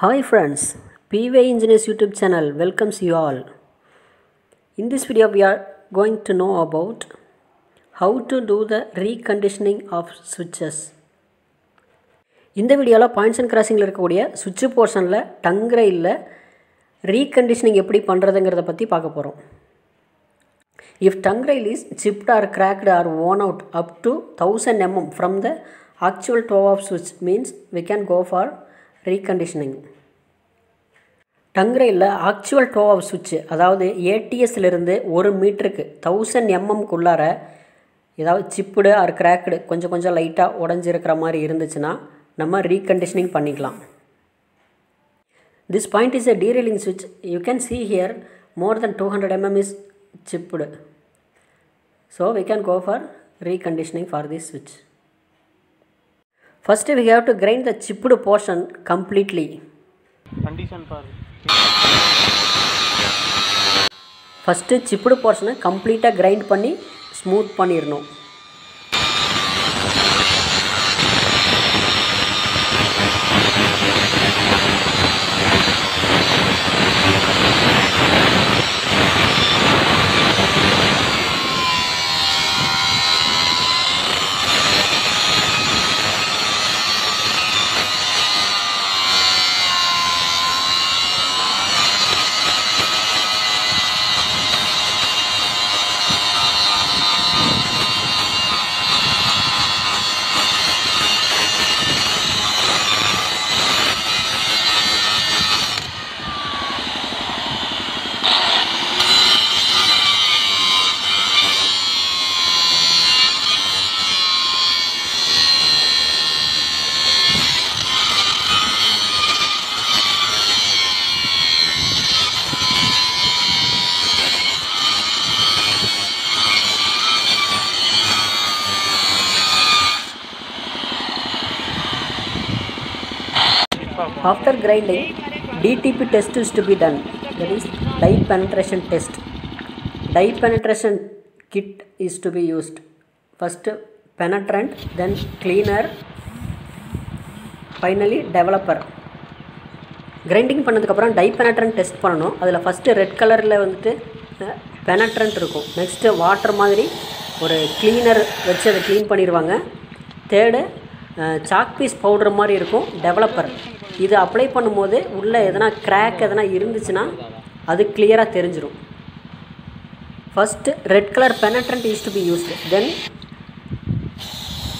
Hi friends P way engineers YouTube channel welcomes you all in this video we are going to know about how to do the reconditioning of switches. இந்த வீடியோவில் points and கிராசிங்கில் இருக்கக்கூடிய சுவிட்சு போர்ஷனில் டங்குற இல்லை reconditioning எப்படி பண்ணுறதுங்கிறத பற்றி பார்க்க போகிறோம் if tongue rail is shift R cracked our own out up to thousand MM from the actual to of சுவிட்ச் means we can go for reconditioning tongue actual to of சுவிட்சு அதாவது ஏடிஎஸ்லேருந்து ஒரு மீட்டருக்கு தௌசண்ட் எம்எம்குள்ளார ஏதாவது சிப்புடு ஆர் கிராக்குடு கொஞ்சம் கொஞ்சம் லைட்டாக உடஞ்சிருக்கிற மாதிரி இருந்துச்சுன்னா நம்ம ரீகண்டிஷனிங் பண்ணிக்கலாம். திஸ் பாயிண்ட் இஸ் எ டீரெயிலிங் சுவிட்ச் you can see here more then two hundred MM is சிப்புடு so we can go for reconditioning for this சுவிட்ச் first we have to grind the chipped portion completely condition பாரு first chipped போர்ஷனை கம்ப்ளீட்டாக grind பண்ணி smooth பண்ணிடணும் after grinding, DTP test is to be done that is dye penetration test. Dye penetration kit is to be used. First penetrant, then cleaner, finally developer grinding பண்ணதுக்கப்புறம் dye penetrant test பண்ணணும் அதில் first red கலரில் வந்துட்டு பெனட்ரன்ட் இருக்கும் next water மாதிரி ஒரு cleaner வச்சு அதை க்ளீன் பண்ணிடுவாங்க தேர்டு சாக் பீஸ் பவுடர் மாதிரி இருக்கும் டெவலப்பர் இது அப்ளை பண்ணும்போது உள்ளே எதனா கிராக் எதனா இருந்துச்சுன்னா அது கிளியராக தெரிஞ்சிடும் first red colour penetrant use to be used then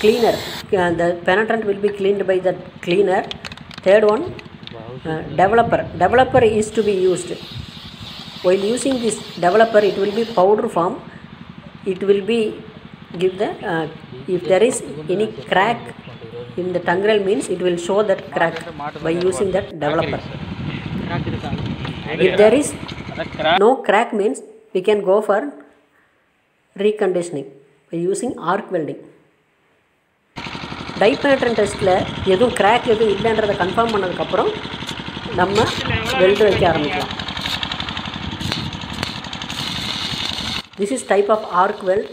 cleaner uh, the penetrant will be cleaned by the cleaner third one uh, developer developer is to be used while using this developer it will be powder form it will be give the uh, if there is any crack in the tongue rail means it will show that crack by using that developer crack இருக்கா if there is அதான் crack no crack means we can go for reconditioning by using arc welding dye penetrant டெஸ்ட்டில் எதுவும் crack எதுவும் இல்லைன்றதை confirm பண்ணதுக்கப்புறம் நம்ம weld வைக்க ஆரம்பிக்கலாம் this is type of arc weld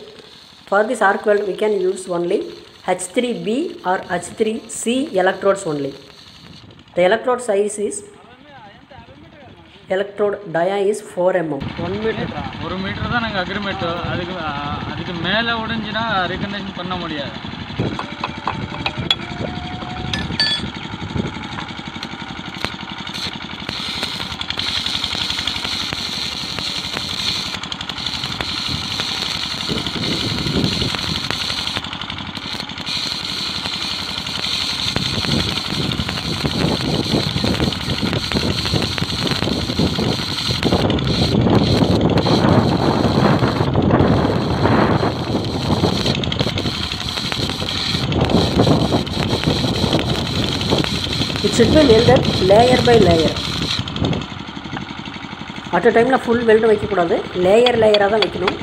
for this arc weld we can use only H three P or H three C electrodes only the electrode size is electrode dia is four mm one metre ஒரு metre தான் நாங்கள் agreement அதுக்கு ஆ, அதுக்கு மேலே உடைஞ்சினா ரீகண்டேஷன் பண்ண முடியாது should be welded layer by layer. At a டைமில் full weld வைக்கக்கூடாது. லேயர் லேயராக தான் வைக்கணும்.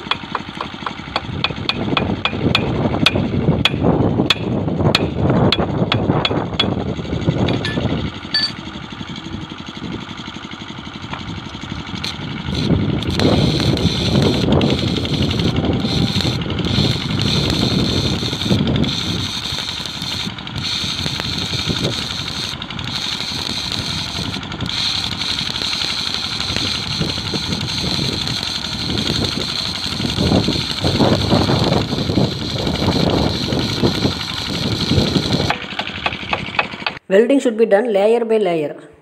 Welding should be done layer by layer.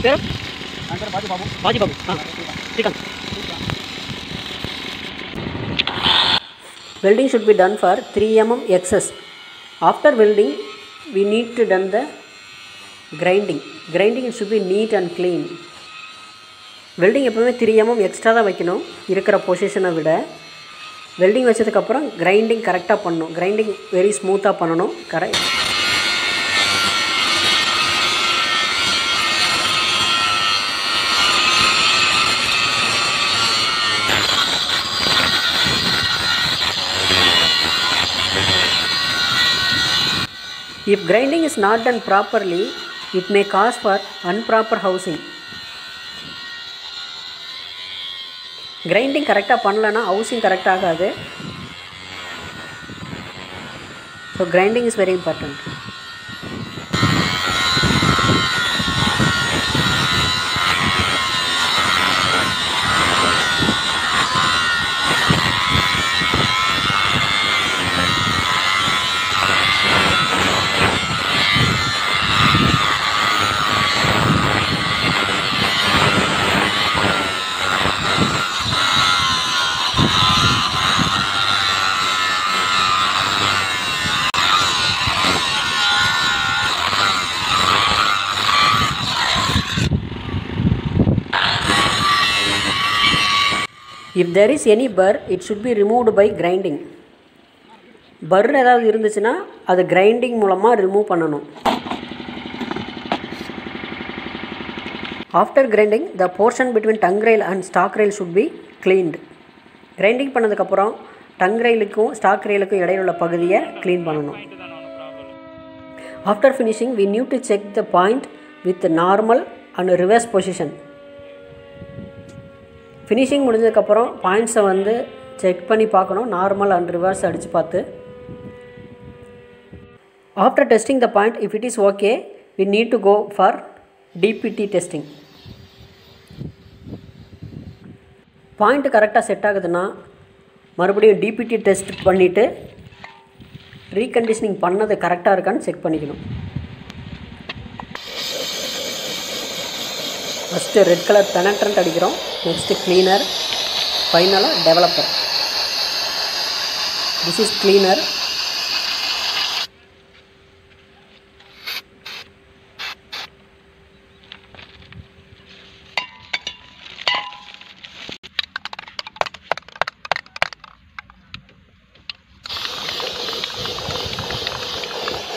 మీ పేరు Babu Bajibabu Srikanth welding should be done for 3 mm excess after welding we need to done the grinding grinding should be neat and clean welding எப்போவுமே three mm extra தான் வைக்கணும் இருக்கிற பொசிஷனை விட welding வச்சதுக்கப்புறம் grinding கரெக்டாக பண்ணணும் கிரைண்டிங் வெரி ஸ்மூத்தாக பண்ணணும் correct If grinding is not done properly, it may cause for improper housing. Grinding கரெக்டாக பண்ணலன்னா ஹவுசிங் கரெக்ட் ஆகாது so grinding is very important if there is any burr it should be removed by grinding burr ஏதாவது இருந்துச்சுன்னா அதை grinding மூலமாக remove பண்ணணும். After grinding the portion between tongue rail and stock rail should be cleaned grinding பண்ணதுக்கப்புறம் tongue ரயிலுக்கும் stock ரயிலுக்கும் இடையில் உள்ள பகுதியை க்ளீன் பண்ணணும். After finishing we need to check the point with normal and reverse position finishing முடிஞ்சதுக்கப்புறம் பாயிண்ட்ஸை வந்து செக் பண்ணி பார்க்கணும். நார்மல் அண்ட் ரிவர்ஸ் அடித்து பார்த்து. After testing the point if it is okay we need to go for DPT testing point கரெக்டாக set ஆகுதுன்னா மறுபடியும் டிபிடி டெஸ்ட் பண்ணிவிட்டு ரீகண்டிஷனிங் பண்ணது கரெக்டாக இருக்கான்னு செக் பண்ணிக்கணும். ஃபஸ்ட்டு ரெட் கலர் பெனட்ரண்ட் அடிக்கிறோம். நெக்ஸ்ட்டு க்ளீனர் ஃபைனலாக developer this is cleaner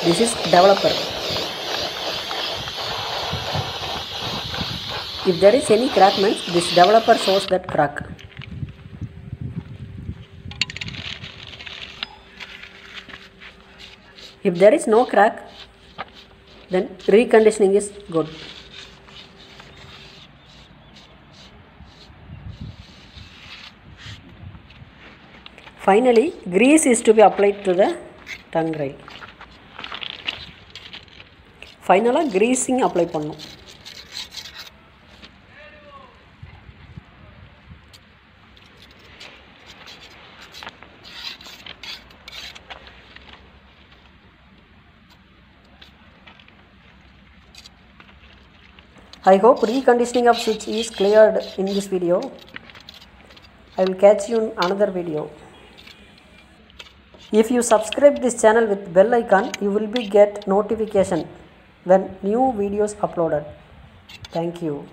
this is developer. If there is any crack means this developer shows that crack if there is no crack then reconditioning is good finally grease is to be applied to the tongue rail ஃபைனலாக greasing apply பண்ணும் I hope reconditioning of switch is cleared in this video. I will catch you in another video. If you subscribe this channel with bell icon, you will be get notification when new videos uploaded. Thank you.